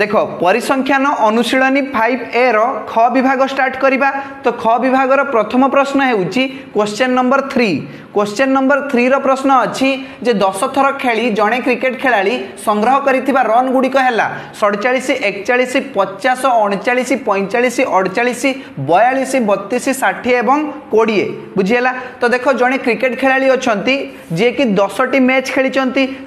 देख परिसंख्यन अनुशीलन फाइव ए रख विभाग स्टार्ट करवा तो ख विभाग प्रथम प्रश्न question number three question number three रश्न अच्छी दस थर खेली जड़े क्रिकेट खेला संग्रह कर रन गुड़िकला सड़चा एकचा पचास अणचा पैंचाश अड़चाश बयालीस बतीस षाठी और कोड़े बुझीला तो देख जड़े क्रिकेट खेला अच्छा जी कि दस टी मैच खेली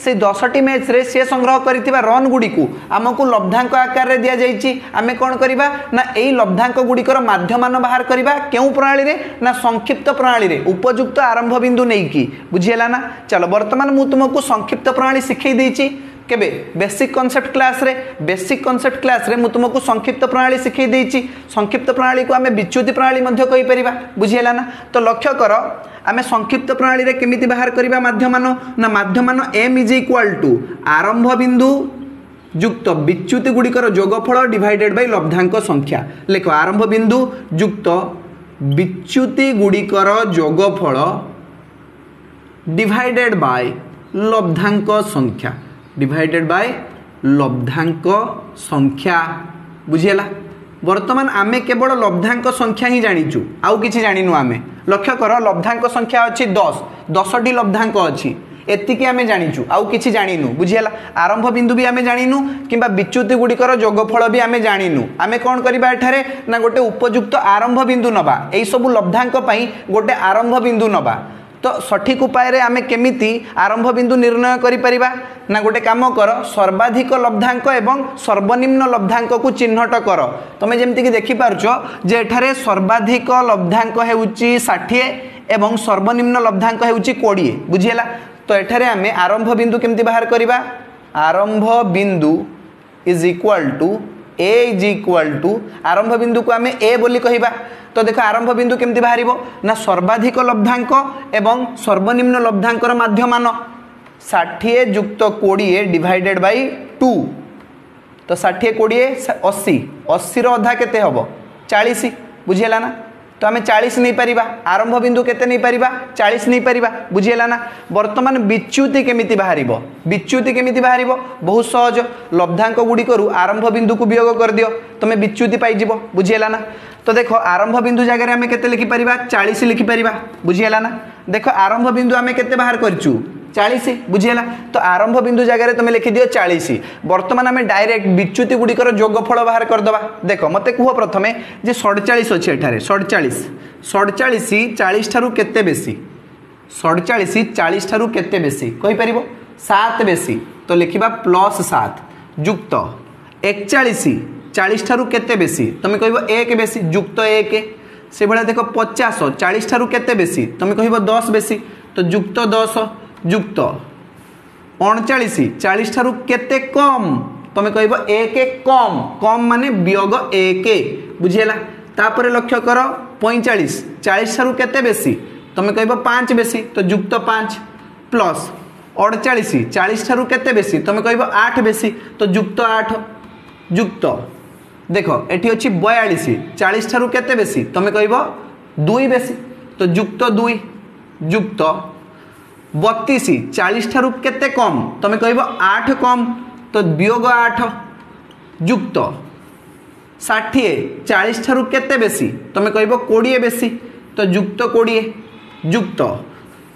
से दस टी मैच रे सी संग्रह कर रन गुड़ी आमको लब्ध ଲବ୍ଧାଙ୍କ ଆକାରରେ ଦିଆଯାଇଛି ଆମେ କ'ଣ କରିବା ନା ଏଇ ଲବ୍ଧାଙ୍କ ଗୁଡ଼ିକର ମାଧ୍ୟମାନ ବାହାର କରିବା କେଉଁ ପ୍ରଣାଳୀରେ ନା ସଂକ୍ଷିପ୍ତ ପ୍ରଣାଳୀରେ ଉପଯୁକ୍ତ ଆରମ୍ଭ ବିନ୍ଦୁ ନେଇକି ବୁଝିହେଲା ନା ଚାଲ ବର୍ତ୍ତମାନ ମୁଁ ତୁମକୁ ସଂକ୍ଷିପ୍ତ ପ୍ରଣାଳୀ ଶିଖେଇ ଦେଇଛି কেবে বেসিক কনসেপ্ট ক্লাসে বেসিক কনসেপ্ট ক্লাসে মু তুমি সংক্ষিপ্ত প্রণালী শিখাই দিয়েছি সংক্ষিপ্ত প্রণালী আমি বিচ্যুতি প্রণালী কইপার বুঝিলা না তো লক্ষ্য কর আমি সংক্ষিপ্ত প্রণালী কেমিতি বাহার করা মাধ্যমান না মাধ্যমান এম ইজ ইকুয়াল টু আরম্ভ বিন্দু যুক্ত বিচ্যুতিগুড়ির যোগফল ডিভাইডেড বাই লব্ধাঙ্ক সংখ্যা লেখ আরম্ভ বিন্দু যুক্ত বিচ্যুতিগুড়ির যোগফল ডিভাইডেড বাই লব্ধাঙ্ক সংখ্যা ডিভাইডেড বাই লব্ধাঙ্ক সংখ্যা বুঝিলা বর্তমান আমি কেবল লব্ধাঙ্ক সংখ্যা হি জাঁচু আউ কিছু জাঁনু আমি লক্ষ্য কর লব্ধাঙ্ক সংখ্যা অছি দশ দশটি লব্ধাঙ্ক অছি ଏତିକି ଆମେ ଜାଣିଛୁ ଆଉ କିଛି ଜାଣିନୁ ବୁଝିହେଲା ଆରମ୍ଭ ବିନ୍ଦୁ ବି ଆମେ ଜାଣିନୁ କିମ୍ବା ବିଚ୍ୟୁତି ଗୁଡ଼ିକର ଯୋଗଫଳ ବି ଆମେ ଜାଣିନୁ ଆମେ କ'ଣ କରିବା ଏଠାରେ ନା ଗୋଟେ ଉପଯୁକ୍ତ ଆରମ୍ଭ ବିନ୍ଦୁ ନେବା ଏହିସବୁ ଲବ୍ଧାଙ୍କ ପାଇଁ ଗୋଟେ ଆରମ୍ଭ ବିନ୍ଦୁ ନେବା ତ ସଠିକ୍ ଉପାୟରେ ଆମେ କେମିତି ଆରମ୍ଭ ବିନ୍ଦୁ ନିର୍ଣ୍ଣୟ କରିପାରିବା ନା ଗୋଟେ କାମ କର ସର୍ବାଧିକ ଲବ୍ଧାଙ୍କ ଏବଂ ସର୍ବନିମ୍ନ ଲବ୍ଧାଙ୍କକୁ ଚିହ୍ନଟ କର ତୁମେ ଯେମିତିକି ଦେଖିପାରୁଛ ଯେ ଏଠାରେ ସର୍ବାଧିକ ଲବ୍ଧାଙ୍କ ହେଉଛି ଷାଠିଏ ଏବଂ ସର୍ବନିମ୍ନ ଲବ୍ଧାଙ୍କ ହେଉଛି କୋଡ଼ିଏ ବୁଝିହେଲା ତ ଏଠାରେ ଆମେ ଆରମ୍ଭ ବିନ୍ଦୁ କେମିତି ବାହାର କରିବା ଆରମ୍ଭ ବିନ୍ଦୁ is equal to A is equal to ଆରମ୍ଭ ବିନ୍ଦୁକୁ ଆମେ ଏ ବୋଲି କହିବା ତ ଦେଖ ଆରମ୍ଭ ବିନ୍ଦୁ କେମିତି ବାହାରିବ ନା ସର୍ବାଧିକ ଲବ୍ଧାଙ୍କ ଏବଂ ସର୍ବନିମ୍ନ ଲବ୍ଧାଙ୍କର ମାଧ୍ୟମାନ ଷାଠିଏ ଯୁକ୍ତ କୋଡ଼ିଏ ଡିଭାଇଡ଼େଡ଼୍ ବାଇ ଟୁ ତ ଷାଠିଏ କୋଡ଼ିଏ ଅଶୀ ଅଶୀର ଅଧା କେତେ ହେବ ଚାଳିଶ ବୁଝିହେଲା ନା तो आम चालीस नहीं पार आरंभ बिंदु के पार चालीस नहीं पार बुझीगला ना बर्तमान विच्युति केमी बाहर विच्युति केमी बाहर बहुत सहज लब्धांक गुड़िकर तो आरंभ बिंदु को वियोग कर दि तुम्हें विच्युति पाइव बुझीगला ना तो देख आरंभ बिंदु जगार आम के लिखिपर चालीस लिखिपर बुझीगला ना देख आरंभ बिंदु आम के बाहर करूँ ଚାଳିଶ ବୁଝିହେଲା ତ ଆରମ୍ଭ ବିନ୍ଦୁ ଜାଗାରେ ତୁମେ ଲେଖିଦିଅ ଚାଳିଶ ବର୍ତ୍ତମାନ ଆମେ ଡାଇରେକ୍ଟ ବିଚ୍ୟୁତି ଗୁଡ଼ିକର ଯୋଗଫଳ ବାହାର କରିଦେବା ଦେଖ ମୋତେ କୁହ ପ୍ରଥମେ ଯେ ସଡ଼ଚାଳିଶ ଅଛି ଏଠାରେ ସଡ଼ଚାଳିଶ ସଡ଼ଚାଳିଶ ଚାଳିଶ ଠାରୁ କେତେ ବେଶୀ ସଡ଼ଚାଳିଶ ଚାଳିଶ ଠାରୁ କେତେ ବେଶୀ କହିପାରିବ ସାତ ବେଶୀ ତ ଲେଖିବା ପ୍ଲସ୍ ସାତ ଯୁକ୍ତ ଏକଚାଳିଶ ଚାଳିଶ ଠାରୁ କେତେ ବେଶୀ ତୁମେ କହିବ ଏକ ବେଶୀ ଯୁକ୍ତ ଏକ ସେଭଳିଆ ଦେଖ ପଚାଶ ଚାଳିଶ ଠାରୁ କେତେ ବେଶୀ ତୁମେ କହିବ ଦଶ ବେଶୀ ତ ଯୁକ୍ତ ଦଶ যুক্ত অণচাশ চাশ ঠার কেতে কম তুমি কহব এক কম কম মানে বিয়োগ এক বুঝিলা তাপরে লক্ষ্য কর পঁয়চাশ চাশ ঠার কেতে বেশি তুমি কহব পাঁচ বেশি তো যুক্ত পাঁচ প্লস অড়চাশ চাশ ঠার কেতে বেশি তুমি কহব আট বেশি তো যুক্ত আট যুক্ত দেখ এটি অছি বয়াশ চাশ ঠার কেতে বেশি তুমি কহব দুই বেশি তো যুক্ত দুই যুক্ত ବତିଶ ଚାଳିଶ ଠାରୁ କେତେ କମ୍ ତୁମେ କହିବ ଆଠ କମ୍ ତ ବିୟୋଗ ଆଠ ଯୁକ୍ତ ଷାଠିଏ ଚାଳିଶ ଠାରୁ କେତେ ବେଶୀ ତୁମେ କହିବ କୋଡ଼ିଏ ବେଶୀ ତ ଯୁକ୍ତ କୋଡ଼ିଏ ଯୁକ୍ତ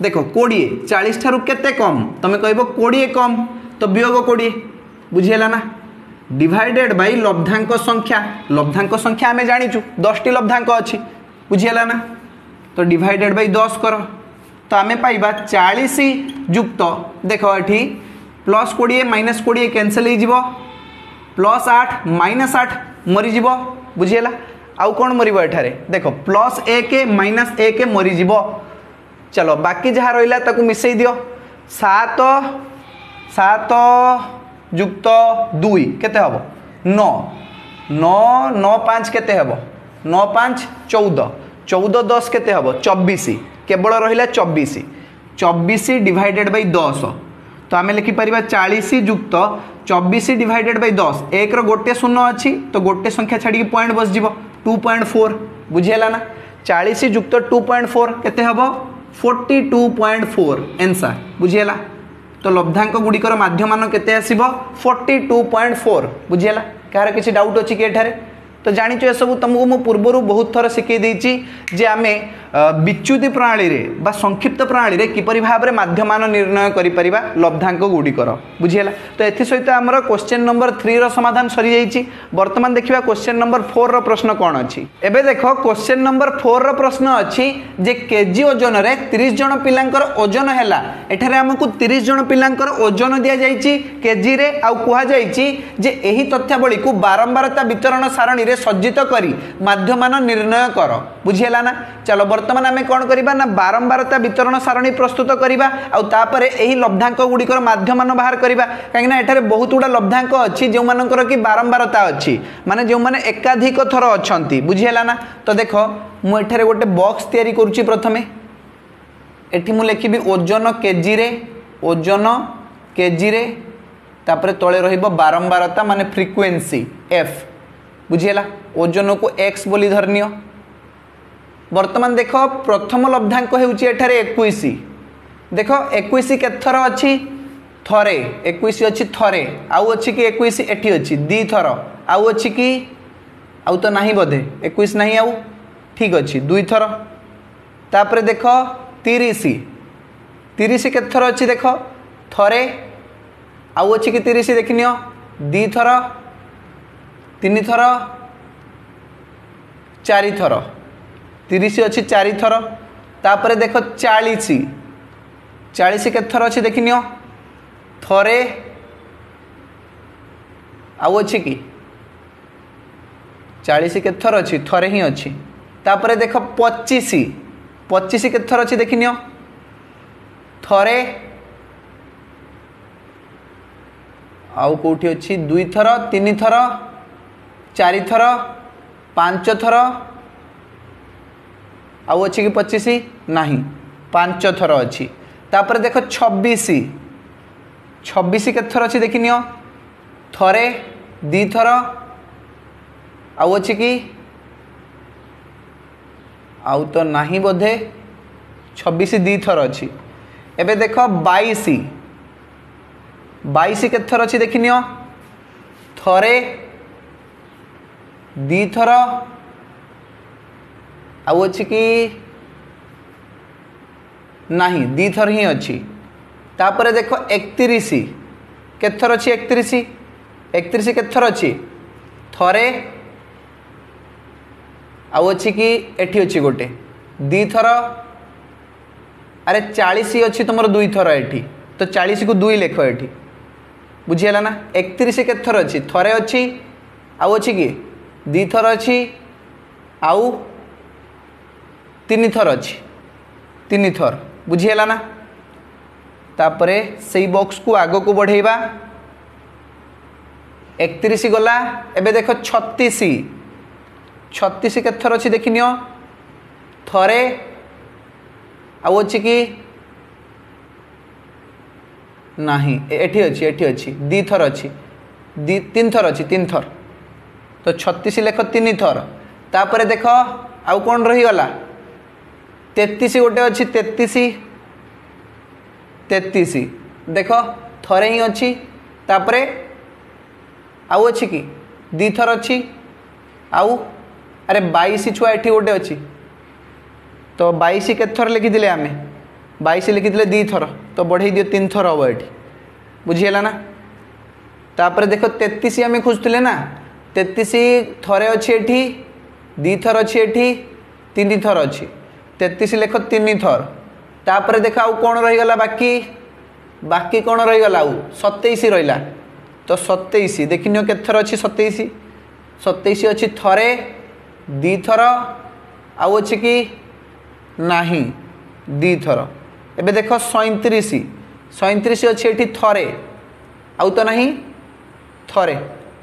ଦେଖ କୋଡ଼ିଏ ଚାଳିଶ ଠାରୁ କେତେ କମ୍ ତୁମେ କହିବ କୋଡ଼ିଏ କମ୍ ତ ବିୟୋଗ କୋଡ଼ିଏ ବୁଝିହେଲା ନା ডিভাইডেড বাই লব্ধাঙ্ক সংখ্যা লব্ধাঙ্ক সংখ্যা আমি জাঁচু দশটি লব্ধাঙ্ক অছি বুঝিগাল না তো ডিভাইডেড বাই দশ কর तो आम पाइबा चालीस युक्त देख ये प्लस कोड़े माइनस कोड़े कैनसल हो प्लस आठ माइनस आठ मरीज बुझीगला आउ कौन मर ये देख प्लस एक माइनस एक मरीज चलो बाकी जहाँ रहा मिसई दि सात सात युक्त दुई के हम नौ नौ नौ पाँच के नौ पाँच चौदह चौदह दस के हम चबीश केवल रहा चबीश चबीश डिवाइडेड बै दस तो आम लिखिपर चालीस युक्त चबीश डिवाइडेड बै दस एक रोटे शून्य अच्छी तो गोटे संख्या छाड़ी पॉइंट बस जी टू पॉइंट फोर बुझेगा ना चालीस युक्त टू पॉइंट फोर के forty two point four answer बुझीला तो लब्धांक गुड़िकर मध्यम के आस फोर्टी टू पॉइंट फोर बुझीला कह रि डाउट अच्छे कि তো ଜାଣିଛୁ ଏସବୁ ତୁମକୁ ମୁଁ ପୂର୍ବରୁ ବହୁତ ଥର ଶିଖେଇ ଦେଇଛି ଯେ ଆମେ ବିଚ୍ୟୁତି ପ୍ରଣାଳୀରେ ବା ସଂକ୍ଷିପ୍ତ ପ୍ରଣାଳୀରେ କିପରି ଭାବରେ ମାଧ୍ୟମାନ ନିର୍ଣ୍ଣୟ କରିପାରିବା ଲବ୍ଧାଙ୍କ ଗୁଡ଼ିକର ବୁଝିହେଲା ତ ଏଥିସହିତ ଆମର କ୍ୱେଶ୍ଚିନ୍ ନମ୍ବର ଥ୍ରୀର ସମାଧାନ ସରିଯାଇଛି ବର୍ତ୍ତମାନ ଦେଖିବା କ୍ୱେଶ୍ଚିନ୍ ନମ୍ବର ଫୋର୍ର ପ୍ରଶ୍ନ କ'ଣ ଅଛି ଏବେ ଦେଖ କ୍ୱେଶ୍ଚିନ୍ ନମ୍ବର ଫୋର୍ର ପ୍ରଶ୍ନ ଅଛି ଯେ କେଜି ଓଜନରେ ତିରିଶ ଜଣ ପିଲାଙ୍କର ଓଜନ ହେଲା ଏଠାରେ ଆମକୁ ତିରିଶ ଜଣ ପିଲାଙ୍କର ଓଜନ ଦିଆଯାଇଛି କେଜିରେ ଆଉ କୁହାଯାଇଛି ଯେ ଏହି ତଥ୍ୟାବଳୀକୁ ବାରମ୍ବାରତା ବିତରଣ ସାରଣୀରେ সজ্জিত করে মাধ্যমান নির্ণয় কর বুঝিলা না চলো বর্তমান আমি কোণ করা না বারম্বারতা বিতরণ সারণী প্রস্তুত করা আপরে এই লব্ধাঙ্ক গুড়ির মাধ্যমান বাহার করা কিনা এখানে বহুত গুড়া লব্ধাঙ্ক অছি যে কি বারম্বারতা অছি মানে যে একাধিক থর অনেক বুঝিলা না তো দেখ মু এখানে গোটে বক্স তৈরি করছি প্রথমে এটি মু লিখবি ওজন কেজি রে ওজন কেজি রে তাপরে তলে রহব বারম্বারতা মানে ফ্রিকুয়েন্সি এফ ବୁଝିହେଲା ଓଜନକୁ ଏକ୍ସ ବୋଲି ଧରିନିଅ ବର୍ତ୍ତମାନ ଦେଖ ପ୍ରଥମ ଲବ୍ଧାଙ୍କ ହେଉଛି ଏଠାରେ ଏକୋଇଶ ଦେଖ ଏକୋଇଶ କେତେଥର ଅଛି ଥରେ ଏକୋଇଶ ଅଛି ଥରେ ଆଉ ଅଛି କି ଏକୋଇଶ ଏଠି ଅଛି ଦୁଇ ଥର ଆଉ ଅଛି କି ଆଉ ତ ନାହିଁ ବୋଧେ ଏକୋଇଶ ନାହିଁ ଆଉ ଠିକ୍ ଅଛି ଦୁଇ ଥର ତାପରେ ଦେଖ ତିରିଶ ତିରିଶ କେତେଥର ଅଛି ଦେଖ ଥରେ ଆଉ ଅଛି କି ତିରିଶ ଦେଖିନିଅ ଦୁଇ ଥର ତିନି ଥର ଚାରି ଥର ତିରିଶ ଅଛି ଚାରି ଥର ତାପରେ ଦେଖ ଚାଳିଶ ଚାଳିଶ କେତେ ଥର ଅଛି ଦେଖିନିଅ ଥରେ ଆଉ ଅଛି କି ଚାଳିଶ କେତେ ଥର ଅଛି ଥରେ ହିଁ ଅଛି ତାପରେ ଦେଖ ପଚିଶ ପଚିଶ କେତେ ଥର ଅଛି ଦେଖିନିଅ ଥରେ ଆଉ କେଉଁଠି ଅଛି ଦୁଇଥର ତିନିଥର ଚାରିଥର ପାଞ୍ଚ ଥର ଆଉ ଅଛି କି ପଚିଶ ନାହିଁ ପାଞ୍ଚ ଥର ଅଛି ତାପରେ ଦେଖ ଛବିଶ ଛବିଶ କେତେ ଥର ଅଛି ଦେଖିନିଅ ଥରେ ଦୁଇଥର ଆଉ ଅଛି କି ଆଉ ତ ନାହିଁ ବୋଧେ ଛବିଶ ଦୁଇଥର ଅଛି ଏବେ ଦେଖ ବାଇଶ ବାଇଶ କେତେ ଥର ଅଛି ଦେଖିନିଅ ଥରେ दीथर आ ना दीथर ही अच्छी तापर देख एकतीस थर अच्छी एकतीस एकतीस केतर अच्छी थे आठ अच्छी, अच्छी गोटे दीथर अरे चालीस अच्छी तुम दुई थर ये तो चालीस को दुई लेख ये बुझीगलाना एकतीस केतर अच्छी थे अच्छी आउ अच्छी ଦୁଇଥର ଅଛି ଆଉ ତିନିଥର ଅଛି ତିନିଥର ବୁଝିହେଲା ନା ତାପରେ ସେଇ ବକ୍ସକୁ ଆଗକୁ ବଢ଼େଇବା একত্রিশ গলা এবে দেখ ছত্রিশ ছত্রিশ কেতর অছি দেখি নিও থরে আউ অছি কি না এটি অছি এটি অছি দ্বিথর অছি তিন থর অছি তিন থর তো ଛତିଶ ଲେଖ ତିନିଥର ତାପରେ ଦେଖ ଆଉ କ'ଣ ରହିଗଲା ତେତିଶ ଗୋଟେ ଅଛି ତେତିଶ ତେତିଶ ଦେଖ ଥରେ ହିଁ ଅଛି ତାପରେ ଆଉ ଅଛି କି ଦୁଇଥର ଅଛି ଆଉ ଆରେ ବାଇଶ ଛୁଆ ଏଠି ଗୋଟେ ଅଛି ତ ବାଇଶ କେତେଥର ଲେଖିଥିଲେ ଆମେ ବାଇଶ ଲେଖିଥିଲେ ଦୁଇଥର ତ ବଢ଼େଇ ଦିଅ ତିନିଥର ହେବ ଏଠି ବୁଝିହେଲା ନା ତାପରେ ଦେଖ ତେତିଶ ଆମେ ଖୋଜୁଥିଲେ ନା তেত্রিশ থরে অছি এটি দুইথর অছি এটি তিন থর অছি তেত্রিশ লেখ তিন থর তাপরে দেখ আউ কোণ রহিগলা বাকি বাকি কোণ রহিগলা আউ সতেইশ রহিলা তো সতেইশ দেখিনিও কেতথর অছি সতেইশ সতেইশ অছি থরে দুইথর আউ অছি কি ନାହିଁ ଦୁଇଥର ଏବେ ଦେଖ ସଇଁତିରିଶ ସଇଁତିରିଶ ଅଛି ଏଠି ଥରେ ଆଉ ତ ନାହିଁ ଥରେ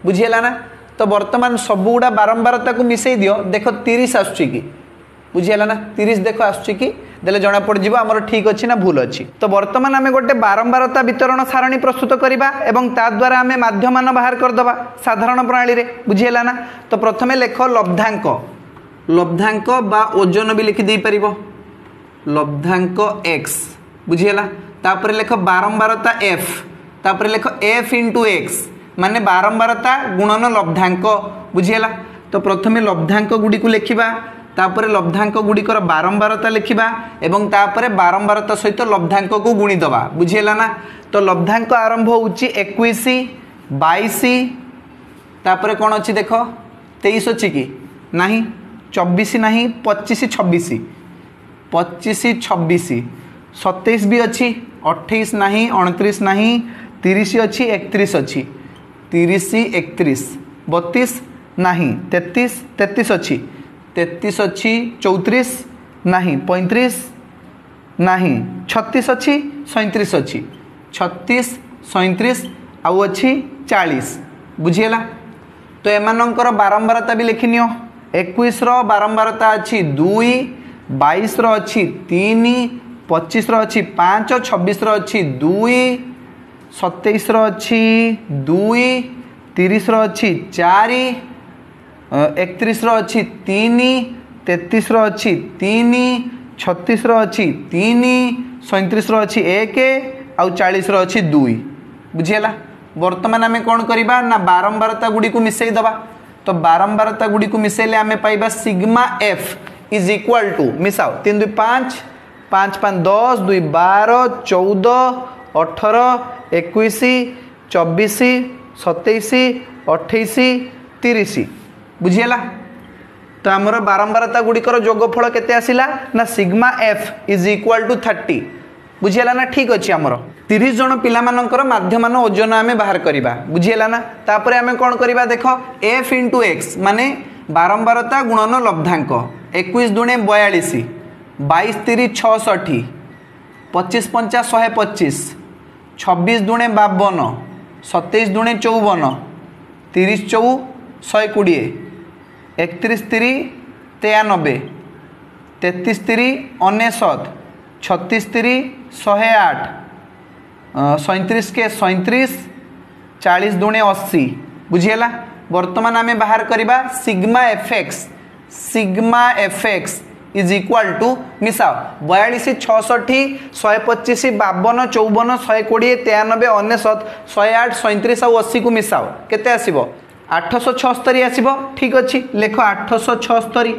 ବୁଝିହେଲା ନା তো বর্তমান সবুগুড়া বারম্বার তাকে মিশাই দিও দেখ তিরিশ আসুচি কি বুঝিগাল না তিরিশ দেখ আসুচি কি দেলে জনাপড়িযোগ আমার ঠিক অছি না ভুল অছি তো বর্তমান আমি গোটে বারম্বারতা বিতরণ সারণী প্রস্তুত করা এবং তাদ্বারা আমি মাধ্যমান বাহার করেদবা সাধারণ প্রণালীরে বুঝিগাল না তো প্রথমে লেখ লব্ধাঙ্ক লব্ধাঙ্ক বা ওজন বি লিখিদেইপার লব্ধাঙ্ক এক্স বুঝিগাল তাপরে লেখ বারম্বারতা এফ তাপরে লেখ এফ ইন্টু এক্স ମାନେ ବାରମ୍ବାରତା ଗୁଣନ ଲବ୍ଧାଙ୍କ ବୁଝିହେଲା ତ ପ୍ରଥମେ ଲବ୍ଧାଙ୍କ ଗୁଡ଼ିକୁ ଲେଖିବା ତାପରେ ଲବ୍ଧାଙ୍କ ଗୁଡ଼ିକର ବାରମ୍ବାରତା ଲେଖିବା ଏବଂ ତାପରେ ବାରମ୍ବାରତା ସହିତ ଲବ୍ଧାଙ୍କକୁ ଗୁଣିଦେବା ବୁଝିହେଲା ନା ତ ଲବ୍ଧାଙ୍କ ଆରମ୍ଭ ହେଉଛି ଏକୋଇଶ ବାଇଶ ତାପରେ କ'ଣ ଅଛି ଦେଖ ତେଇଶ ଅଛି କି ନାହିଁ ଚବିଶ ନାହିଁ ପଚିଶ ଛବିଶ ପଚିଶ ଛବିଶ ସତେଇଶ ବି ଅଛି ଅଠେଇଶ ନାହିଁ ଅଣତିରିଶ ନାହିଁ ତିରିଶ ଅଛି ଏକତିରିଶ ଅଛି তিরিশ একত্রিশ বতিশ না তেত্রিশ তেত্রিশ অছি তেত্রিশ অছি চৌত্রিশ না পঁয়ত্রিশ না ছত্রিশ অছি সৈত্রিশ অছি ছত্রিশ সৈত্রিশ আউ অছি চাশ বুঝিগলা তো এমানকর বারম্বারতা বি লেখি নিও একুশর বারম্বারতা অছি দুই বাইশর অছি তিন পঁচিশর অছি পাঁচ ছবিশর অছি দুই सतईस अच्छी दुई तीस अच्छी चार एक अच्छी तीन तेतीस अच्छी तीन छतीस अच्छी तीन सैंतीस अच्छी एक आउ चालीस अच्छी दुई बुझीला बर्तमान आम कौन करवा ना बारंबारता गुड़ी मिसई दबा तो बारंबारता गुड़ी मिसेले आम पाइबा sigma F is equal to मिसाओ तीन दुई पाँच पाँच पाँच दस दुई बार चौदह ଅଠର ଏକୋଇଶ ଚବିଶ ସତେଇଶ ଅଠେଇଶ ତିରିଶ ବୁଝିହେଲା ତ ଆମର ବାରମ୍ବାରତା ଗୁଡ଼ିକର ଯୋଗଫଳ କେତେ ଆସିଲା ନା sigma F is equal to thirty ବୁଝିହେଲା ନା ଠିକ୍ ଅଛି ଆମର ତିରିଶ ଜଣ ପିଲାମାନଙ୍କର ମାଧ୍ୟମାନ ଓଜନ ଆମେ ବାହାର କରିବା ବୁଝିହେଲା ନା ତାପରେ ଆମେ କ'ଣ କରିବା ଦେଖ ଏଫ୍ ଇଣ୍ଟୁ ଏକ୍ସ ମାନେ ବାରମ୍ବାରତା ଗୁଣନ ଲବ୍ଧାଙ୍କ ଏକୋଇଶ ଦୁଣେ ବୟାଳିଶ ବାଇଶ ତିରିଶ ଛଅଷଠି ପଚିଶ ପଞ୍ଚା ଶହେ ପଚିଶ ଛବିଶ ଦୁଣେ ବାବନ ସତେଇଶ ଦୁଣେ ଚଉବନ ତିରିଶ ଚଉ ଶହେ କୋଡ଼ିଏ ଏକତିରିଶ ତିରି ତେୟାନବେ ତେତିଶ ତିରି ଅନେଶତ ଛତିଶ ତିରି ଶହେ ଆଠ ସଇଁତିରିଶ କେ ସଇଁତିରିଶ ଚାଳିଶ ଦୁଣେ ଅଶୀ ବୁଝିହେଲା ବର୍ତ୍ତମାନ ଆମେ ବାହାର କରିବା sigma F X sigma F X is equal to ମିଶାଅ ବୟାଳିଶ ଛଅଷଠି ଶହେ ପଚିଶ ବାବନ ଚଉବନ ଶହେ କୋଡ଼ିଏ ତେୟାନବେ ଅନେଶତ ଶହେ ଆଠ ସଇଁତିରିଶ ଆଉ ଅଶୀକୁ ମିଶାଅ କେତେ ଆସିବ ଆଠଶହ ଛଅସ୍ତରୀ ଆସିବ ଠିକ୍ ଅଛି ଲେଖ ଆଠଶହ ଛଅସ୍ତରୀ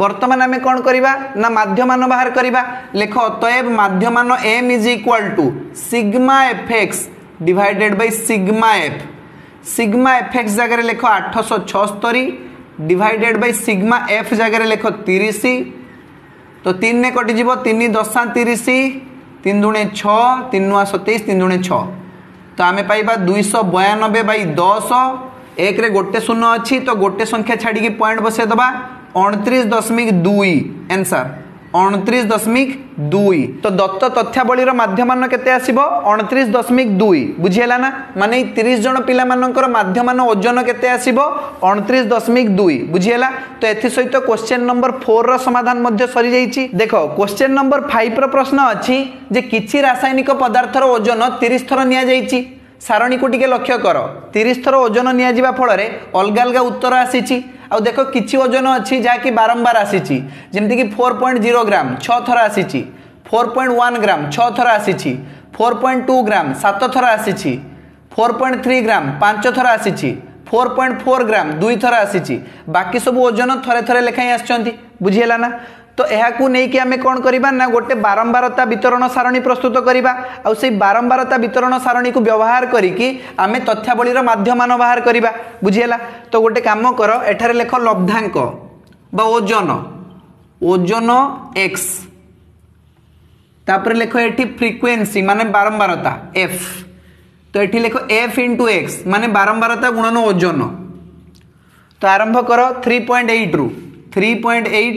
ବର୍ତ୍ତମାନ ଆମେ କ'ଣ କରିବା ନା ମାଧ୍ୟମାନ ବାହାର କରିବା ଲେଖ ତଏବ ମାଧ୍ୟମାନ M is equal to sigma F X divided by sigma F sigma F X ଜାଗାରେ ଲେଖ ଆଠଶହ ଛଅସ୍ତରୀ ଡିଭାଇଡେଡ୍ ବାଇ ସିଗ୍ମା ଏଫ୍ ଜାଗାରେ ଲେଖ ତିରିଶ ତ তিন କଟିଯିବ ତିନି ଦଶା ତିରିଶ ତିନି ଦୁଣେ ଛଅ ତିନି ନୂଆ ସତେଇଶ ତିନି ଦୁଣେ ଛଅ ତ ଆମେ ପାଇବା ଦୁଇଶହ ବୟାନବେ ବାଇ ଦଶ ଏକରେ ଗୋଟେ ଶୂନ ଅଛି ତ ଗୋଟେ ସଂଖ୍ୟା ଛାଡ଼ିକି ପଏଣ୍ଟ ବସେଇଦେବା ଅଣତିରିଶ ଦଶମିକ ଦୁଇ ଆନ୍ସର୍ অণত্রিশ দশমিক দুই তো দত্ত তথ্যাবলীর মাধ্যমান কেতে আসব অণত্রিশ দশমিক দুই বুঝিলা না মানে এই তিরিশ জন পিলামানকর মাধ্যমান ওজন কেতে আসব অণত্রিশ দশমিক দুই বুঝিলা তো এসহিত কোশ্চেন নম্বর ফোর সমাধান মধ্যে সরি যাই দেখ কোশ্চেন নম্বর ফাইভ প্রশ্ন অছি যে কিছু রাসায়নিক পদার্থর ওজন তিরিশ থর নিয়েছে সারণীকে টিকি লক্ষ্য কর তিরিশ থর ওজন নিয়ে ফলরে অলগা অলগা উত্তর আসিছি ଆଉ ଦେଖ କିଛି ଓଜନ ଅଛି ଯାହାକି ବାରମ୍ବାର ଆସିଛି ଯେମିତିକି ଫୋର୍ ପଏଣ୍ଟ ଜିରୋ ଗ୍ରାମ ଛଅ ଥର ଆସିଛି ଫୋର୍ ପଏଣ୍ଟ ୱାନ୍ ଗ୍ରାମ ଛଅ ଥର ଆସିଛି ଫୋର୍ ପଏଣ୍ଟ ଟୁ ଗ୍ରାମ ସାତ ଥର ଆସିଛି ଫୋର୍ ପଏଣ୍ଟ ଥ୍ରୀ ଗ୍ରାମ ପାଞ୍ଚ ଥର ଆସିଛି ଫୋର୍ ପଏଣ୍ଟ ଫୋର୍ ଗ୍ରାମ ଦୁଇ ଥର ଆସିଛି ବାକି ସବୁ ଓଜନ ଥରେ ଥରେ ଲେଖାଏଁ ଆସିଛନ୍ତି ବୁଝିହେଲା ନା তো ଏହାକୁ ନେଇକି ଆମେ କ'ଣ କରିବା ନା ଗୋଟେ ବାରମ୍ବାରତା ବିତରଣ ସାରଣୀ ପ୍ରସ୍ତୁତ କରିବା ଆଉ ସେଇ ବାରମ୍ବାରତା ବିତରଣ ସାରଣୀକୁ ବ୍ୟବହାର କରିକି ଆମେ ତଥ୍ୟାବଳୀର ମାଧ୍ୟମାନ ବାହାର କରିବା ବୁଝିହେଲା ତ ଗୋଟେ କାମ କର ଏଠାରେ ଲେଖ ଲବ୍ଧାଙ୍କ ବା ଓଜନ ଓଜନ ଏକ୍ସ ତାପରେ ଲେଖ ଏଠି ফ্রিকুয়েন্সি ମାନେ ବାରମ୍ବାରତା ଏଫ୍ ତ ଏଠି ଲେଖ ଏଫ୍ ইন্টু ଏକ୍ସ ମାନେ ବାରମ୍ବାରତା গুণন ওজন তো আরম্ভ করো থ্রি পয়েন্ট এইট রু থ্রি পয়েন্ট এইট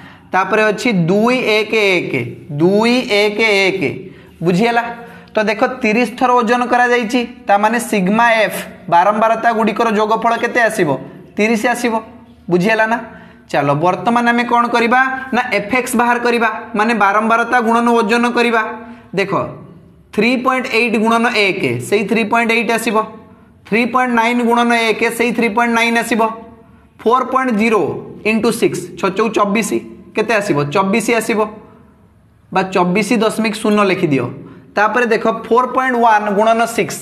তাপরে অছি দুই এক এক দুই এক এক বুঝিগলা তো দেখ তিরিশ থর ওজন করা যাইছি তা মানে সিগমা এফ বারম্বারতা গুড়িকর যোগফল কেতে আসব তিরিশ আসব বুঝিগলা না চাল বর্তমান আমি কোণ করা না এফেক্স বাহার করা মানে বারম্বারতা গুণন ওজন করা দেখ থ্রি পয়েন্ট এইট গুণন এক সেই থ্রি পয়েন্ট এইট আসব থ্রি পয়েন্ট নাইন গুণন এক সেই থ্রি পয়েন্ট নাইন আসব four point zero into six ছচৌ চব্বিশ के चबीश आसो बा दशमिक शून लिखिदि तापर देख फोर पॉइंट वन गुणन सिक्स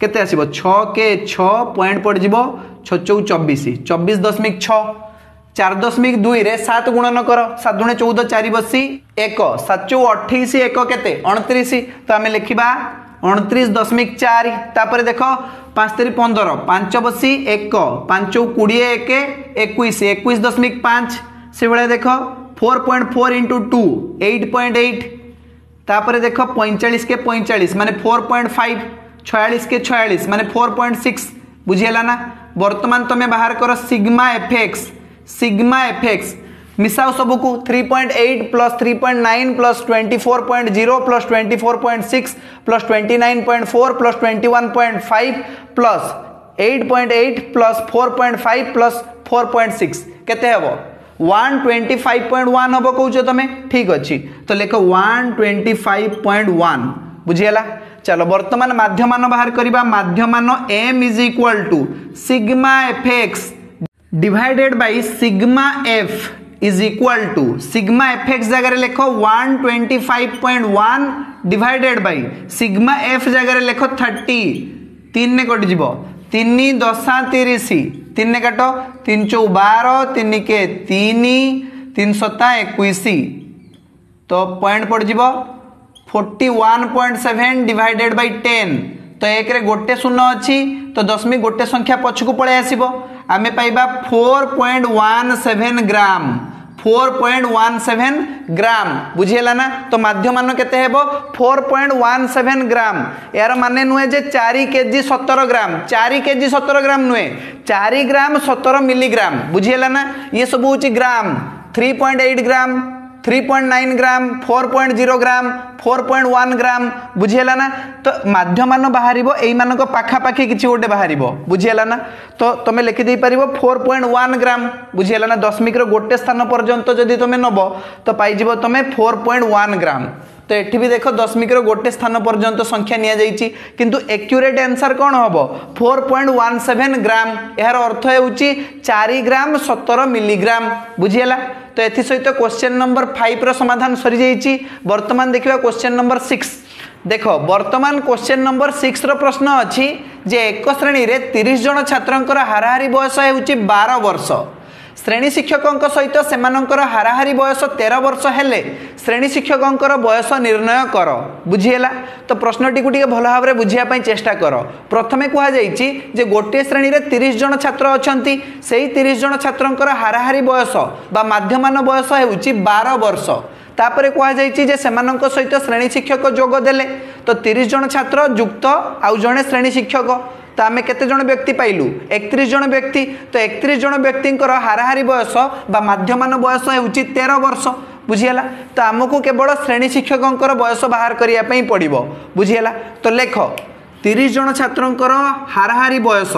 केत आस छे छइंट पड़ज छ चौ चबीश चबीश दशमिक छ चार दशमिक दुई रे सात गुणन कर सात गुण चौदह चार बस एक सात चौ अठी एक के अणतीस तो आम लिखा अणतीस दशमिक चार देख पांच तरी पंदर पांच बस एक पांच कोड़े एक एक एक दशमिक पाँच से भाया देख four point four into two eight point eight तापर देख पैंचाश के पैंचाश मान फोर पॉइंट फाइव छयास के छयास मान फोर पॉइंट सिक्स बुझीगला ना बर्तमान तुम्हें बाहर कर सिग्मा एफेक्स सिग्मा एफेक्स मिसाओ सबको three point eight plus three point nine plus twenty four point zero plus twenty four point six plus twenty nine point four plus twenty one point five plus eight point eight plus four point five plus four point six one twenty five point one हम कौच तुम ठीक अच्छे तो लिख one twenty five point one बुझीगला चलो बर्तमान मध्यम बाहर करवा मध्यमान M is equal to sigma F X divided by sigma F is equal to sigma F X जगार लेख one twenty five point one divided by sigma F जगार लिख thirty तीन कटिज तीन दशा तीस तीन ने तीन चौ बार तीन के तीन तीन सता एक तो point पड़ज forty one point seven divided by ten तो एक गोटे शून्य अच्छी तो दशमी गोटे संख्या पछक पलि आसमें आम पाइबा four point one seven gram four point one seven gram बुझीगला ना तो मध्यम मान के four point one seven gram यार मान नुहे जे चार के जी सतर ग्राम चार के जी सतर ग्राम नुहे चार ग्राम सतर मिलीग्राम बुझीगला ना ये सब हूँ gram three point eight gram 3.9 gram 4.0 gram 4.1 gram बुझीगला ना तो मध्यमान बाहर मान पाखापाखि किसी गोटे बाहर बुझीगला ना तो तुम लिखिदे पार फोर पॉइंट वन ग्राम बुझीगला ना दशमिक्र गोटे स्थान पर्यंत जदि तुम नब तो पाइब तुम फोर पॉइंट वन ग्राम তো এটি বি দেখ দশমিকর গোটে স্থান পর্যন্ত সংখ্যা নিয়েছি কিন্তু এক্যুরেট আনসার কম হব four point one seven gram এর অর্থ হচ্ছে চারি গ্রাম সতর মিলিগ্রাম বুঝিগলা তো এসহিত কোশ্চেন নম্বর ফাইভর সমাধান সরি যাই বর্তমান দেখা কোশ্চেন নম্বর সিক্স দেখ বর্তমান কোশ্চেন নম্বর সিক্সর প্রশ্ন অছি যে এক শ্রেণীরে তিরিশ জন ছাত্রঙ্কর হারাহারি বয়স হচ্ছে বার বর্ষ ଶ୍ରେଣୀ ଶିକ୍ଷକଙ୍କ ସହିତ ସେମାନଙ୍କର ହାରାହାରି ବୟସ ତେର ବର୍ଷ ହେଲେ ଶ୍ରେଣୀ ଶିକ୍ଷକଙ୍କର ବୟସ ନିର୍ଣ୍ଣୟ କର ବୁଝିହେଲା ତ ପ୍ରଶ୍ନଟିକୁ ଟିକେ ଭଲ ଭାବରେ ବୁଝିବା ପାଇଁ ଚେଷ୍ଟା କର ପ୍ରଥମେ କୁହାଯାଇଛି ଯେ ଗୋଟିଏ ଶ୍ରେଣୀରେ ତିରିଶ ଜଣ ଛାତ୍ର ଅଛନ୍ତି ସେହି ତିରିଶ ଜଣ ଛାତ୍ରଙ୍କର ହାରାହାରି ବୟସ ବା ମାଧ୍ୟମାନ ବୟସ ହେଉଛି ବାର ବର୍ଷ ତାପରେ କୁହାଯାଇଛି ଯେ ସେମାନଙ୍କ ସହିତ ଶ୍ରେଣୀ ଶିକ୍ଷକ ଯୋଗ ଦେଲେ ତ ତିରିଶ ଜଣ ଛାତ୍ର ଯୁକ୍ତ ଆଉ ଜଣେ ଶ୍ରେଣୀ ଶିକ୍ଷକ ତ ଆମେ କେତେଜଣ ବ୍ୟକ୍ତି ପାଇଲୁ ଏକତିରିଶ ଜଣ ବ୍ୟକ୍ତି ତ ଏକତିରିଶ ଜଣ ବ୍ୟକ୍ତିଙ୍କର ହାରାହାରି ବୟସ ବା ମାଧ୍ୟମାନ ବୟସ ହେଉଛି ତେର ବର୍ଷ ବୁଝିହେଲା ତ ଆମକୁ କେବଳ ଶ୍ରେଣୀ ଶିକ୍ଷକଙ୍କର ବୟସ ବାହାର କରିବା ପାଇଁ ପଡ଼ିବ ବୁଝିହେଲା ତ ଲେଖ ତିରିଶ ଜଣ ଛାତ୍ରଙ୍କର ହାରାହାରି ବୟସ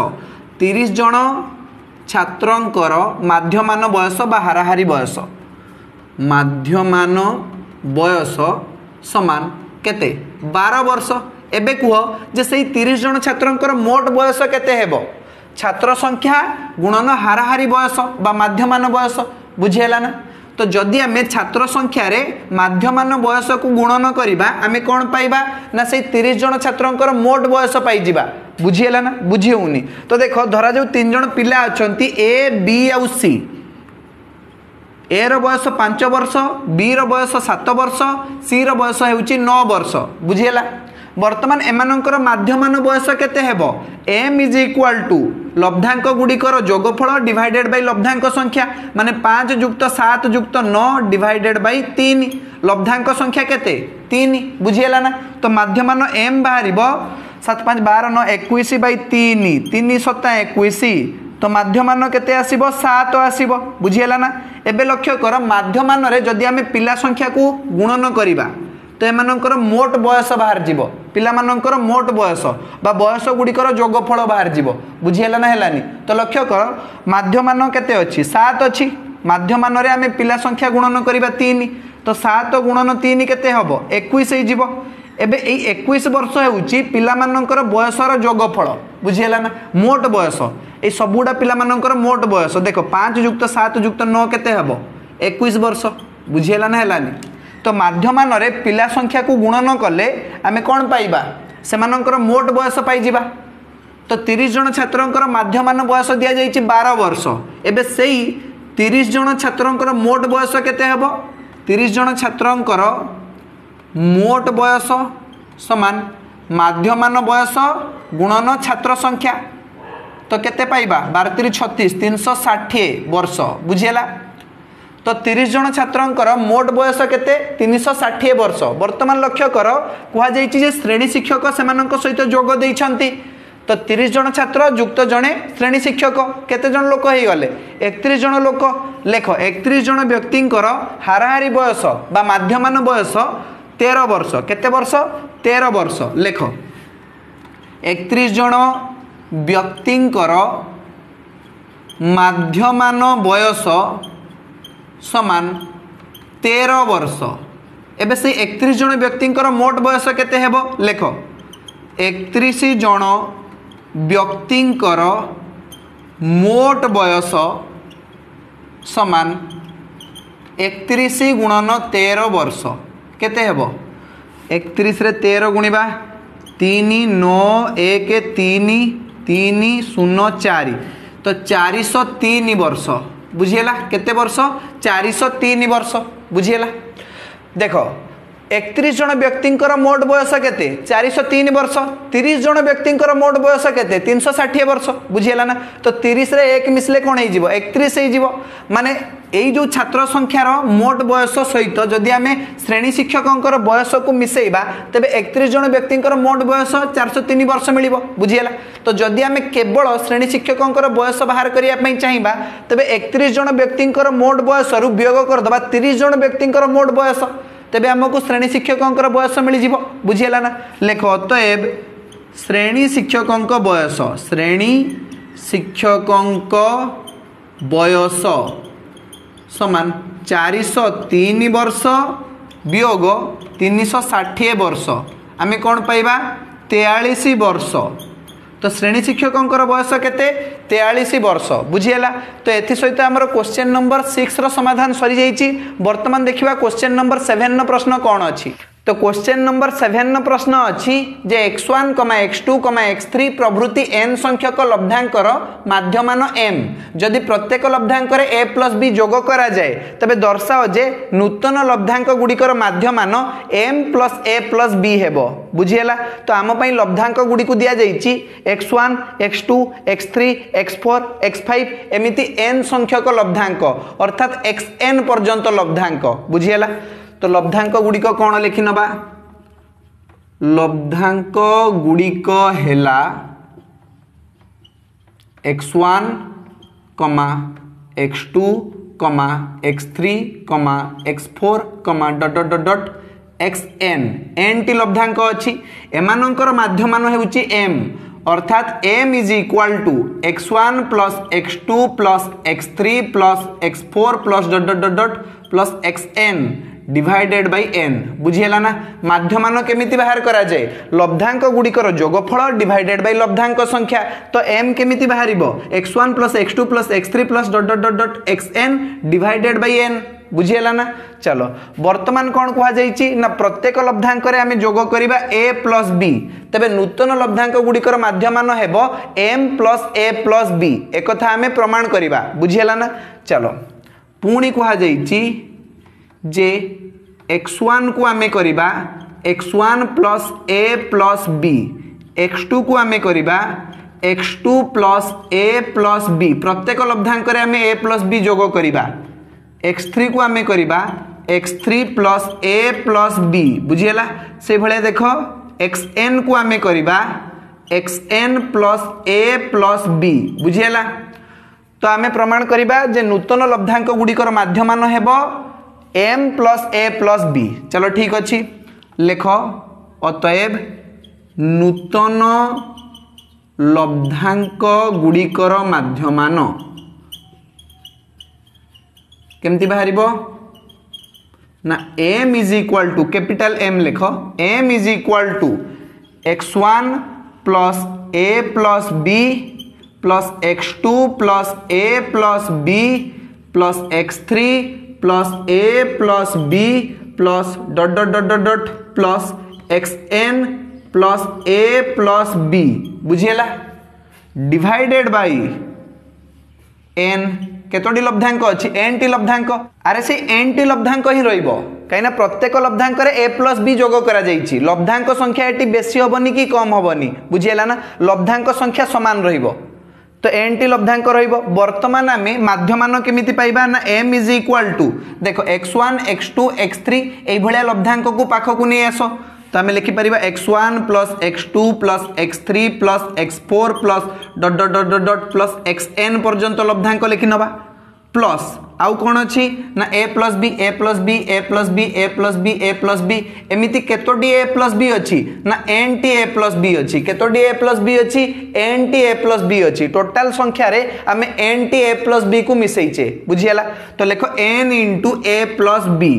ତିରିଶ ଜଣ ଛାତ୍ରଙ୍କର ମାଧ୍ୟମାନ ବୟସ ବା ହାରାହାରି ବୟସ ମାଧ୍ୟମାନ ବୟସ ସମାନ କେତେ ବାର ବର୍ଷ ଏବେ କୁହ ଯେ ସେଇ ତିରିଶ ଜଣ ଛାତ୍ରଙ୍କର ମୋଟ ବୟସ କେତେ ହେବ ଛାତ୍ର ସଂଖ୍ୟା ଗୁଣନ ହାରାହାରି ବୟସ ବା ମାଧ୍ୟମାନ ବୟସ ବୁଝିହେଲା ନା ତ ଯଦି ଆମେ ଛାତ୍ର ସଂଖ୍ୟାରେ ମାଧ୍ୟମାନ ବୟସକୁ ଗୁଣନ କରିବା ଆମେ କ'ଣ ପାଇବା ନା ସେଇ ତିରିଶ ଜଣ ଛାତ୍ରଙ୍କର ମୋଟ ବୟସ ପାଇଯିବା ବୁଝିହେଲା ନା ବୁଝି ହେଉନି ତ ଦେଖ ଧରାଯାଉ ତିନି ଜଣ ପିଲା ଅଛନ୍ତି ଏ ବି ଆଉ ସି এর বয়স পাঁচ বর্ষ বির বয়স সাত বর্ষ সির বয়স হচ্ছে ন বর্ষ বুঝিলা বর্তমান এমানঙ্কর মাধ্যমান বয়স কেতে হব এম ইজ ইকুয়াল টু লব্ধাঙ্ক গুড়িকর যোগফল ডিভাইডেড বাই লব্ধাঙ্ক সংখ্যা মানে পাঁচ যুক্ত সাত যুক্ত ন ডিভাইডেড বাই তিন লব্ধাঙ্ক সংখ্যা কেতে তিন বুঝিগলা না তো মাধ্যমান এম বাহার সাত পাঁচ বার ন একুশ বাই তিন তিন সতা একুশ তো মাধ্যমান কেতে আসব সাত আসব বুঝিগলা না এবে লক্ষ্য কর মাধ্যমানরে যদি আমি পিলা সংখ্যাকু গুণন করা তো এমানଙ୍କର ମୋଟ ବୟସ ବାହାରିଯିବ ପିଲାମାନଙ୍କର ମୋଟ ବୟସ ବା ବୟସ ଗୁଡ଼ିକର ଯୋଗଫଳ ବାହାରିଯିବ ବୁଝିହେଲା ନା ହେଲାନି ତ ଲକ୍ଷ୍ୟ କର ମାଧ୍ୟମାନ କେତେ ଅଛି ସାତ ଅଛି ମାଧ୍ୟମାନରେ ଆମେ ପିଲା ସଂଖ୍ୟା ଗୁଣନ କରିବା ତିନି ତ ସାତ ଗୁଣନ ତିନି କେତେ ହେବ ଏକୋଇଶ ହେଇଯିବ ଏବେ ଏଇ ଏକୋଇଶ ବର୍ଷ ହେଉଛି ପିଲାମାନଙ୍କର ବୟସର ଯୋଗଫଳ ବୁଝିହେଲା ନା ମୋଟ ବୟସ ଏଇ ସବୁଗୁଡ଼ା ପିଲାମାନଙ୍କର ମୋଟ ବୟସ ଦେଖ ପାଞ୍ଚ ଯୁକ୍ତ ସାତ ଯୁକ୍ତ ନଅ କେତେ ହେବ ଏକୋଇଶ ବର୍ଷ ବୁଝିହେଲା ନା ହେଲାନି ତ ମାଧ୍ୟମାନରେ ପିଲା ସଂଖ୍ୟାକୁ ଗୁଣନ କଲେ ଆମେ କ'ଣ ପାଇବା ସେମାନଙ୍କର ମୋଟ ବୟସ ପାଇଯିବା ତ ତିରିଶ ଜଣ ଛାତ୍ରଙ୍କର ମାଧ୍ୟମାନ ବୟସ ଦିଆଯାଇଛି ବାର ବର୍ଷ ଏବେ ସେଇ ତିରିଶ ଜଣ ଛାତ୍ରଙ୍କର ମୋଟ ବୟସ କେତେ ହେବ ତିରିଶ ଜଣ ଛାତ୍ରଙ୍କର ମୋଟ ବୟସ ସମାନ ମାଧ୍ୟମାନ ବୟସ ଗୁଣନ ଛାତ୍ର ସଂଖ୍ୟା ତ କେତେ ପାଇବା ବାର ତିରି ଛତିଶ ତିନିଶହ ଷାଠିଏ ବର୍ଷ ବୁଝିହେଲା তো তিরিশ জন ছাত্রঙ্কর মোট বয়স কেতে তিনশো ষাঠিয়ে বর্ষ বর্তমান লক্ষ্য কর কুহযাই যে শ্রেণী শিক্ষক সে সহিত যোগ দিয়েছেন তো তিরিশ জন ছাত্র যুক্ত জনে শ্রেণী শিক্ষক কেতজন লোক হয়ে গলে একত্রিশ জন লোক লেখ একত্রিশ জন ব্যক্তিঙ্কর হারাহারি বয়স বা মাধ্যমান বয়স তের বর্ষ কেতে বর্ষ তের বর্ষ লেখ একত্রিশ জন ব্যক্তিঙ্কর মাধ্যমান বয়স সমান তের বর্ষ এবে সেই একত্রিশ জন ব্যক্তিঙ্কর মোট বয়স কেতে হব লেখ একত্রিশ জন ব্যক্তিঙ্কর মোট বয়স সমান একত্রিশ গুণন তের বর্ষ কেতে হব একত্রিশে তের গুণবা তিন নৌ এক তিন তিন শূন্য চারি তো চারিশ তিন বর্ষ बुझीगला केते वर्ष चारिश तीन वर्ष बुझीगला देख একত্রিশ জন ব্যক্তিঙ্কর মোট বয়স কেতে চারিশ তিন বর্ষ তিরিশ জন ব্যক্তিঙ্কর মোট বয়স কেতে তিনশো ষাঠিয়ে বর্ষ বুঝিগলা না তো তিরিশে এক মিশলে কোণ হয়ে একত্রিশ হয়ে মানে এই যে ছাত্র সংখ্যার মোট বয়স সহিত যদি আমি শ্রেণী শিক্ষকঙ্কর বয়সক মিশাইবা তবে একত্রিশ জন ব্যক্তিঙ্কর মোট বয়স চারশো তিন বর্ষ মিলব বুঝিগলা তো যদি আমি কেবল শ্রেণী শিক্ষকঙ্কর বয়স বাহার করা চাইবা তবে একত্রিশ জন ব্যক্তিঙ্কর মোট বয়সর বিয়োগ করেদেবা তিরিশ জন ব্যক্তিঙ্কর মোট বয়স ତେବେ ଆମକୁ ଶ୍ରେଣୀ ଶିକ୍ଷକଙ୍କର ବୟସ ମିଳିଯିବ ବୁଝିହେଲା ନା ଲେଖ ଅତଏବ ଶ୍ରେଣୀ ଶିକ୍ଷକଙ୍କ ବୟସ ଶ୍ରେଣୀ ଶିକ୍ଷକଙ୍କ ବୟସ ସମାନ ଚାରିଶହ ତିନି ବର୍ଷ ବିୟୋଗ ତିନିଶହ ଷାଠିଏ ବର୍ଷ ଆମେ କ'ଣ ପାଇବା ତେୟାଳିଶ ବର୍ଷ ତ ଶ୍ରେଣୀ ଶିକ୍ଷକଙ୍କର ବୟସ କେତେ ତେୟାଳିଶ ବର୍ଷ ବୁଝିହେଲା ତ ଏଥିସହିତ ଆମର କ୍ୱେଶ୍ଚିନ୍ ନମ୍ବର ସିକ୍ସର ସମାଧାନ ସରିଯାଇଛି ବର୍ତ୍ତମାନ ଦେଖିବା କ୍ୱେଶ୍ଚିନ୍ ନମ୍ବର ସେଭେନର ପ୍ରଶ୍ନ କ'ଣ ଅଛି তো কোশ্চেন নম্বর সেভেন প্রশ্ন অছি যে x one comma x two comma x three প্রভৃতি এন সংখ্যক লব্ধাঙ্কর মাধ্যমান এম যদি প্রত্যেক লব্ধাঙ্করে এ প্লস বি যোগ করা যায় তবে দর্শাও যে নূতন লব্ধাঙ্ক গুড়িকর মাধ্যমান M plus a plus b হব বুঝিলা তো আমি লব্ধাঙ্ক গুড়ি দিয়াযাইছি x one x two x three x four x five এমিতি n সংখ্যক লব্ধাঙ্ক অর্থাৎ এক্স এন পর্যন্ত লব্ধাঙ্ক বুঝিলা तो लब्धांक गुड़िक कौन लिखिनवा लब्धांक गुड़िक है x one comma x two comma x three comma x four comma dot dot dot x n n T लब्धांक अच्छी एमानकर मध्यमान हो एम अर्थात M is equal to x one plus x two plus x three plus x four plus dot dot dot plus x n divided by n বুঝিগলা না মাধ্যমান কেমিতি বাহার করা যায় লব্ধাঙ্ক গুড়িকর যোগফল ডিভাইডেড বাই লব্ধাঙ্ক সংখ্যা তো এম কেমিতি বাহারিব x one plus x two plus x three plus dot dot dot dot x n divided by n বুঝিগলা না চল বর্তমান কোণ কুহযাই না প্রত্যেক লব্ধাঙ্করে আমি যোগ করা এ প্লস বি তবে নূতন লব্ধাঙ্ক গুড়িকর মাধ্যমান হব M plus a plus b একথা আমি প্রমাণ করা বুঝিগলা না চল পুঁ কুহযাই जे एक्स वन को आम करवा x one plus a plus b x two को आम करवा x two plus a plus b प्रत्येक लब्धांकर आम ए प्लस बी जोग करवा एक्स थ्री को आम करवा x three plus a plus b बुझीला से भाया देख एक्स एन को आम करवा x n plus a plus b बुझीला तो आम प्रमाण करवा नूतन लब्धांक गुड़िकर मध्यमान M plus a plus b चलो ठीक अच्छी लेख अतएव नूतन লব্ধাঙ্ক গুড়িকর মাধ্যমান কেমতি বাহারিব না M is equal to capital M লেখ M is equal to x one plus a plus b plus x two plus a plus b plus x three plus a plus b plus dot dot dot dot dot plus xn plus a plus b বুঝিলা divided by n কতটি লব্ধাঙ্ক অছি n টি লব্ধাঙ্ক আরে সেই n টি লব্ধাঙ্ক হি রইব কাইনা প্রত্যেক লব্ধাঙ্করে a plus b যোগ করা যাইছি লব্ধাঙ্ক সংখ্যা এটি বেশি হবনি কি কম হবনি বুঝিলা না লব্ধাঙ্ক সংখ্যা সমান রহিব तो एन टी लब्धांक रर्तमान आम मध्यम केमी पाइबा ना एम इज इक्वाल टू देख x one x two x three ये लब्धांक को पाख को नहीं आस तो आम लिखिपर x one plus x two plus x three plus x four plus dot dot dot dot plus x n पर्यटन लब्धांक लिखिने प्लस आउ कौन अच्छी ना a plus b a plus b a plus b a plus b a plus b एमती कतोटी a plus b अच्छी ना एन टी ए प्लस बी अच्छी कतोटी ए प्लस बी अच्छी एन टी ए प्लस बी अच्छी टोटाल संख्यार आम एन टी ए प्लस बी को मिसेचे बुझीगला तो लिख n into a plus b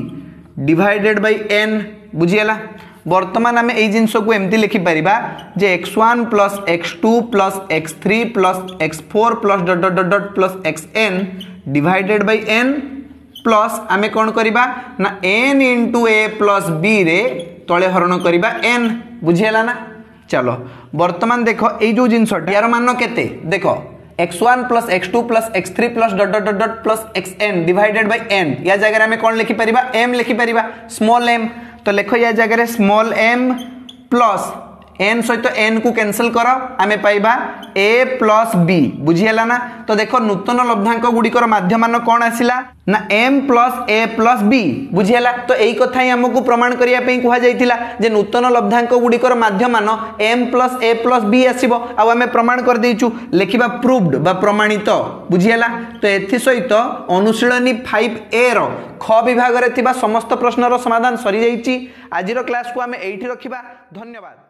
divided by n बुझीगला बर्तमान आम यिन एमती लिखिपर जे x one plus x two plus x three plus x four plus dot dot dot plus x n divided by n plus आम कौन करवा n into a plus b रे तले हरण करवा एन बुझेगा ना चलो बर्तमान देख यो जिनस यार मान के देख x one plus x two plus x three plus dot dot dot dot plus x n divided by n या जगह आम कौन लिखिपर एम लिखिपर स्मल एम तो लिख या जगह स्मल एम प्लस এন সহিত এন কু ক্যানসেল কর আমি পাইবা এ প্লস বি বুঝিগাল না তো দেখ নূতন লব্ধাঙ্ক গুড়িকর মাধ্যমান কণ আসিলা না M plus a plus b বুঝিগাল তো এই কথা হি আমি প্রমাণ করা কুহযাই যে নূতন লব্ধাঙ্ক গুড়িকর মাধ্যমান M plus a plus b আসব আমি প্রমাণ করেদেছু লেখা প্রুভড বা প্রমাণিত বুঝিগাল তো এসহিত অনুশীলনী ফাইভ এ র খ বিভাগের সমস্ত প্রশ্নর সমাধান সরি যাই আজির ক্লাসক আমি এইটি রাখা ধন্যবাদ